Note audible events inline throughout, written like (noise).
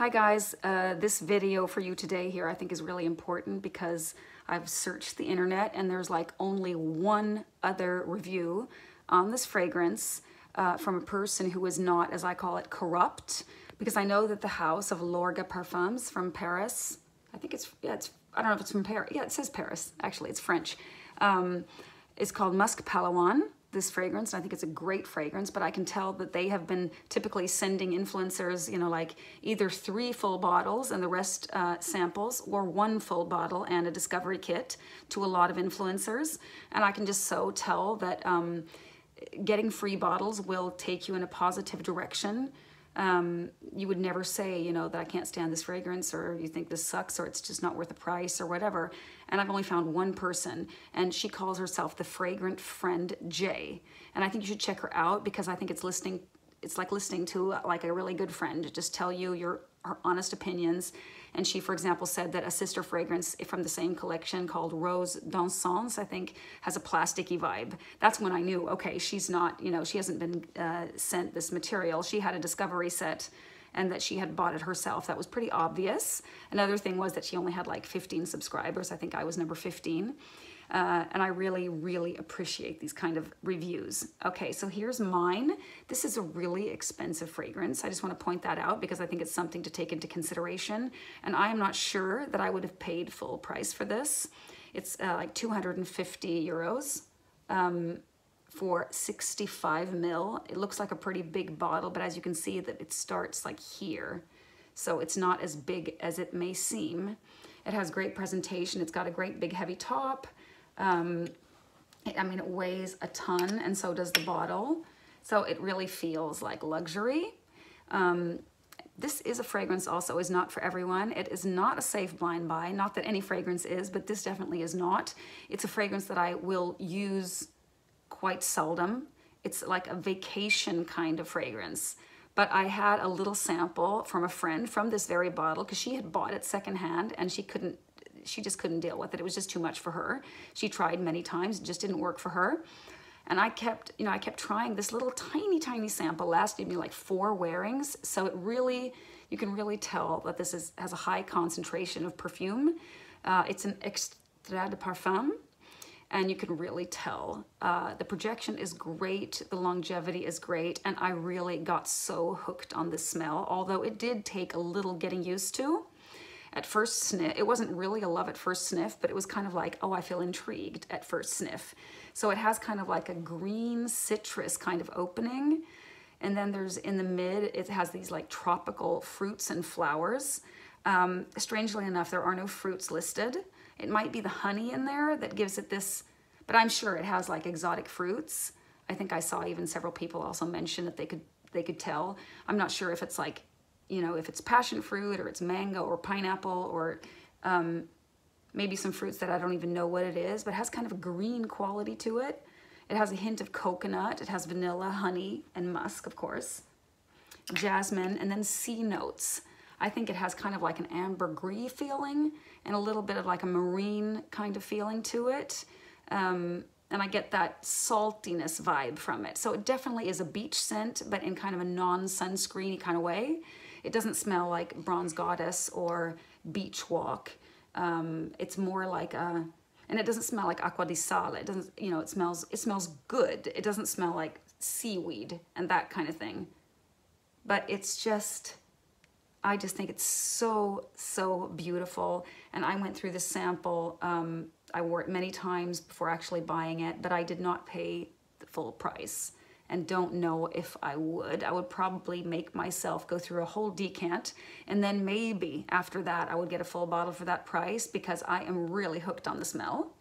Hi guys, uh, this video for you today here I think is really important because I've searched the internet and there's like only one other review on this fragrance uh, from a person who is not, as I call it, corrupt because I know that the house of Lorga Parfums from Paris, I think it's, yeah, it's, I don't know if it's from Paris, yeah, it says Paris, actually, it's French. Um, it's called Musc Palawan this fragrance. And I think it's a great fragrance, but I can tell that they have been typically sending influencers, you know, like either three full bottles and the rest uh, samples or one full bottle and a discovery kit to a lot of influencers. And I can just so tell that um, getting free bottles will take you in a positive direction um, you would never say, you know, that I can't stand this fragrance or you think this sucks or it's just not worth the price or whatever. And I've only found one person and she calls herself the Fragrant Friend J. And I think you should check her out because I think it's listening, it's like listening to like a really good friend just tell you your honest opinions and she, for example, said that a sister fragrance from the same collection called Rose d'Encens, I think, has a plasticky vibe. That's when I knew, okay, she's not, you know, she hasn't been uh, sent this material. She had a discovery set and that she had bought it herself. That was pretty obvious. Another thing was that she only had like 15 subscribers. I think I was number 15. Uh, and I really, really appreciate these kind of reviews. Okay, so here's mine. This is a really expensive fragrance. I just want to point that out because I think it's something to take into consideration. And I am not sure that I would have paid full price for this. It's uh, like 250 euros. Um, for 65 mil. It looks like a pretty big bottle, but as you can see that it starts like here. So it's not as big as it may seem. It has great presentation. It's got a great big heavy top. Um, it, I mean, it weighs a ton and so does the bottle. So it really feels like luxury. Um, this is a fragrance also is not for everyone. It is not a safe blind buy. Not that any fragrance is, but this definitely is not. It's a fragrance that I will use quite seldom. It's like a vacation kind of fragrance. But I had a little sample from a friend from this very bottle because she had bought it secondhand and she couldn't she just couldn't deal with it. It was just too much for her. She tried many times, it just didn't work for her. And I kept, you know, I kept trying this little tiny, tiny sample lasted me like four wearings. So it really, you can really tell that this is, has a high concentration of perfume. Uh, it's an extrait de parfum and you can really tell. Uh, the projection is great, the longevity is great, and I really got so hooked on the smell, although it did take a little getting used to at first sniff. It wasn't really a love at first sniff, but it was kind of like, oh, I feel intrigued at first sniff. So it has kind of like a green citrus kind of opening. And then there's in the mid, it has these like tropical fruits and flowers. Um, strangely enough, there are no fruits listed. It might be the honey in there that gives it this, but I'm sure it has like exotic fruits. I think I saw even several people also mention that they could they could tell. I'm not sure if it's like you know, if it's passion fruit or it's mango or pineapple or um, maybe some fruits that I don't even know what it is, but it has kind of a green quality to it. It has a hint of coconut. It has vanilla, honey, and musk, of course. Jasmine, and then sea notes. I think it has kind of like an ambergris feeling and a little bit of like a marine kind of feeling to it. Um, and I get that saltiness vibe from it. So it definitely is a beach scent, but in kind of a non-sunscreeny kind of way. It doesn't smell like Bronze Goddess or Beach Walk. Um, it's more like a, and it doesn't smell like Acqua di Sale. It doesn't, you know, it smells, it smells good. It doesn't smell like seaweed and that kind of thing. But it's just, I just think it's so, so beautiful. And I went through the sample. Um, I wore it many times before actually buying it, but I did not pay the full price and don't know if I would. I would probably make myself go through a whole decant and then maybe after that I would get a full bottle for that price because I am really hooked on the smell.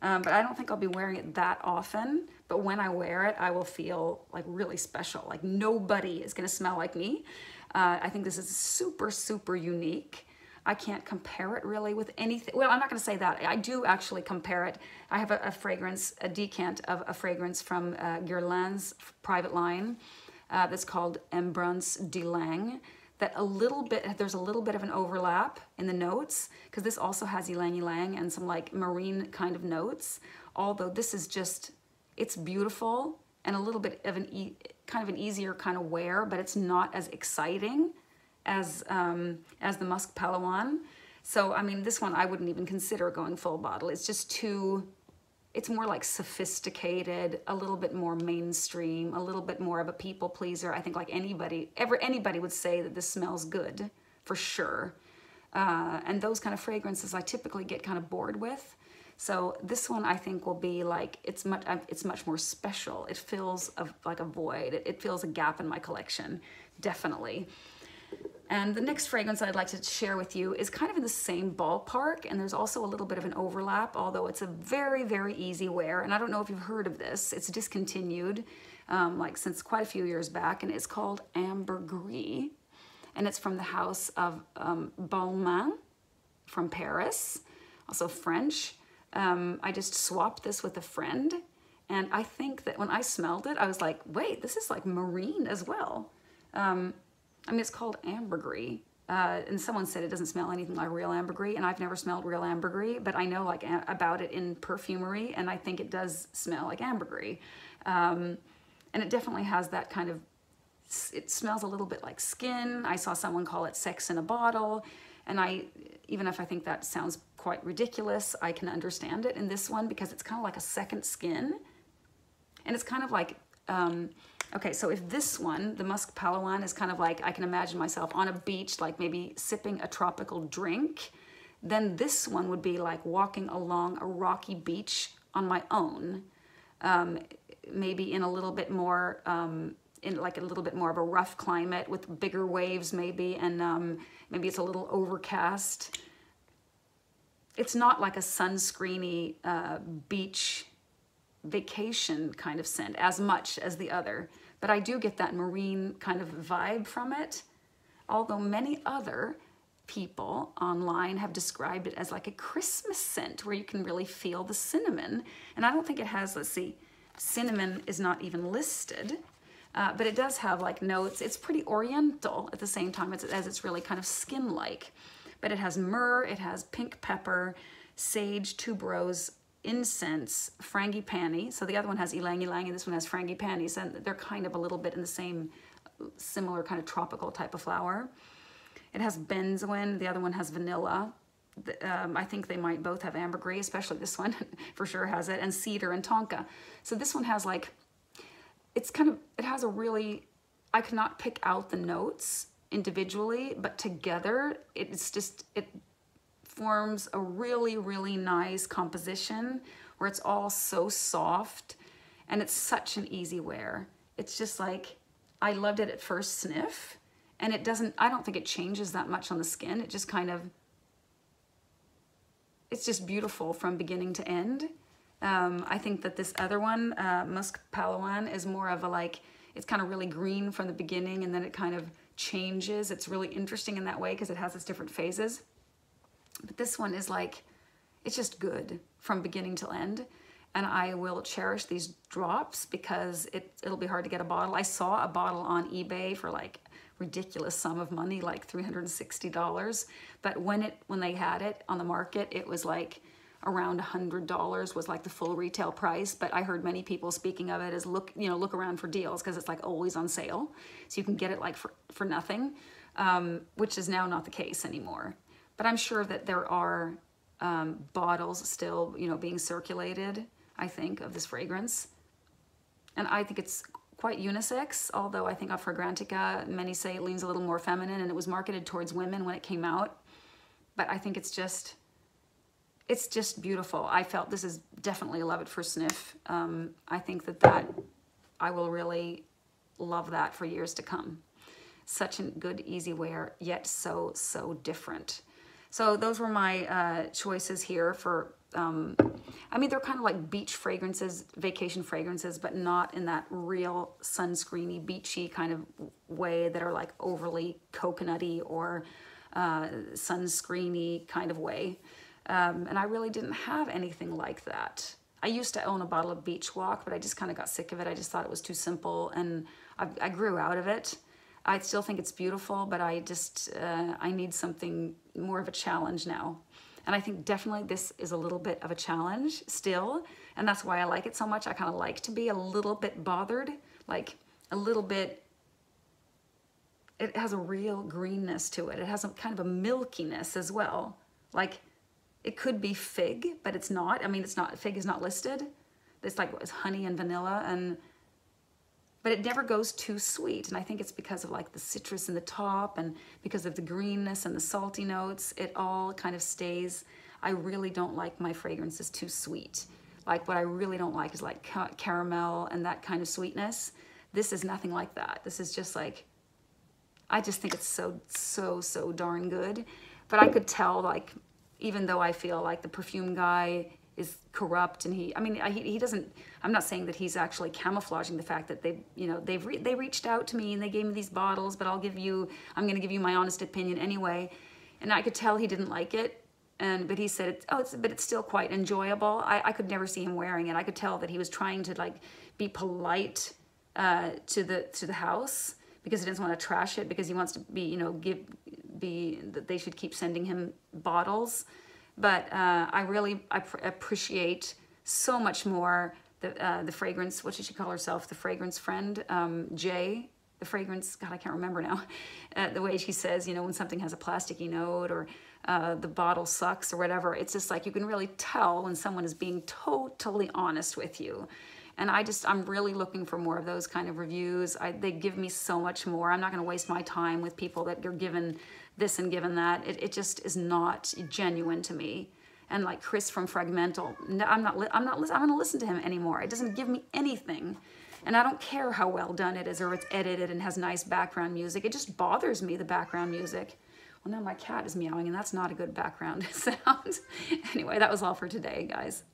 Um, but I don't think I'll be wearing it that often. But when I wear it, I will feel like really special. Like nobody is gonna smell like me. Uh, I think this is super, super unique. I can't compare it really with anything. Well, I'm not going to say that. I do actually compare it. I have a, a fragrance, a decant of a fragrance from uh, Guerlain's private line uh, that's called Embruns d'Ylang that a little bit, there's a little bit of an overlap in the notes because this also has ylang ylang and some like marine kind of notes. Although this is just, it's beautiful and a little bit of an, e kind of an easier kind of wear, but it's not as exciting as, um, as the Musc Palawan. So, I mean, this one I wouldn't even consider going full bottle. It's just too, it's more like sophisticated, a little bit more mainstream, a little bit more of a people pleaser. I think like anybody, ever anybody would say that this smells good, for sure. Uh, and those kind of fragrances I typically get kind of bored with. So this one I think will be like, it's much, it's much more special. It fills a, like a void. It, it fills a gap in my collection, definitely. And the next fragrance I'd like to share with you is kind of in the same ballpark, and there's also a little bit of an overlap, although it's a very, very easy wear. And I don't know if you've heard of this. It's discontinued, um, like since quite a few years back, and it's called Ambre Gris. And it's from the house of um, Balmain from Paris, also French. Um, I just swapped this with a friend, and I think that when I smelled it, I was like, wait, this is like marine as well. Um, I mean, it's called Ambre Gris. Uh, and someone said it doesn't smell anything like real ambergris, and I've never smelled real ambergris, but I know like about it in perfumery, and I think it does smell like ambergris. Um, and it definitely has that kind of, it smells a little bit like skin. I saw someone call it sex in a bottle, and I, even if I think that sounds quite ridiculous, I can understand it in this one because it's kind of like a second skin, and it's kind of like, um, Okay, so if this one, the Musc Palawan, is kind of like, I can imagine myself on a beach, like maybe sipping a tropical drink, then this one would be like walking along a rocky beach on my own, um, maybe in a little bit more, um, in like a little bit more of a rough climate with bigger waves maybe, and um, maybe it's a little overcast. It's not like a sunscreeny uh, beach vacation kind of scent as much as the other but I do get that marine kind of vibe from it. Although many other people online have described it as like a Christmas scent where you can really feel the cinnamon. And I don't think it has, let's see, cinnamon is not even listed, uh, but it does have like notes. It's pretty oriental at the same time as, as it's really kind of skin-like. But it has myrrh, it has pink pepper, sage, tuberose, incense, frangipani. So the other one has ylang ylang and this one has frangipani. And they're kind of a little bit in the same, similar kind of tropical type of flower. It has benzoin. The other one has vanilla. Um, I think they might both have ambergris, especially this one (laughs) for sure has it, and cedar and tonka. So this one has like, it's kind of, it has a really, I cannot pick out the notes individually, but together it's just, it forms a really, really nice composition where it's all so soft and it's such an easy wear. It's just like, I loved it at first sniff and it doesn't, I don't think it changes that much on the skin. It just kind of, it's just beautiful from beginning to end. Um, I think that this other one, uh, Musc Palawan, is more of a like, it's kind of really green from the beginning and then it kind of changes. It's really interesting in that way because it has its different phases. But this one is like, it's just good from beginning to end. And I will cherish these drops because it, it'll be hard to get a bottle. I saw a bottle on eBay for like ridiculous sum of money, like $360. But when it when they had it on the market, it was like around $100 was like the full retail price. But I heard many people speaking of it as look, you know, look around for deals because it's like always on sale. So you can get it like for, for nothing, um, which is now not the case anymore. But I'm sure that there are um, bottles still, you know, being circulated, I think, of this fragrance. And I think it's quite unisex, although I think of Fragrantica, many say it leans a little more feminine and it was marketed towards women when it came out. But I think it's just, it's just beautiful. I felt this is definitely a love it for sniff. Um, I think that that, I will really love that for years to come. Such a good, easy wear, yet so, so different. So those were my uh, choices here for, um, I mean, they're kind of like beach fragrances, vacation fragrances, but not in that real sunscreeny, beachy kind of way that are like overly coconutty or uh, sunscreeny kind of way. Um, and I really didn't have anything like that. I used to own a bottle of Beach Walk, but I just kind of got sick of it. I just thought it was too simple and I, I grew out of it. I still think it's beautiful, but I just, uh, I need something more of a challenge now. And I think definitely this is a little bit of a challenge still. And that's why I like it so much. I kind of like to be a little bit bothered, like a little bit, it has a real greenness to it. It has a kind of a milkiness as well. Like it could be fig, but it's not. I mean, it's not, fig is not listed. It's like it's honey and vanilla and, but it never goes too sweet. And I think it's because of like the citrus in the top and because of the greenness and the salty notes, it all kind of stays. I really don't like my fragrances too sweet. Like what I really don't like is like ca caramel and that kind of sweetness. This is nothing like that. This is just like, I just think it's so, so, so darn good. But I could tell like, even though I feel like the perfume guy is corrupt and he, I mean, he, he doesn't, I'm not saying that he's actually camouflaging the fact that they, you know, they've, re they reached out to me and they gave me these bottles, but I'll give you, I'm going to give you my honest opinion anyway. And I could tell he didn't like it. And but he said it's, oh it's but it's still quite enjoyable. I, I could never see him wearing it. I could tell that he was trying to like be polite uh, to the to the house because he doesn't want to trash it because he wants to be you know give be that they should keep sending him bottles but uh, i really I appreciate so much more the uh, the fragrance what did she call herself the fragrance friend um, jay the fragrance god i can't remember now (laughs) uh, the way she says you know when something has a plasticky note or uh, the bottle sucks or whatever. It's just like you can really tell when someone is being totally honest with you. And I just, I'm really looking for more of those kind of reviews. I, they give me so much more. I'm not going to waste my time with people that are given this and given that. It, it just is not genuine to me. And like Chris from Fragmental, I'm not, I'm not, I'm to listen to him anymore. It doesn't give me anything. And I don't care how well done it is or it's edited and has nice background music. It just bothers me, the background music. Well, now my cat is meowing and that's not a good background (laughs) sound. anyway, that was all for today, guys.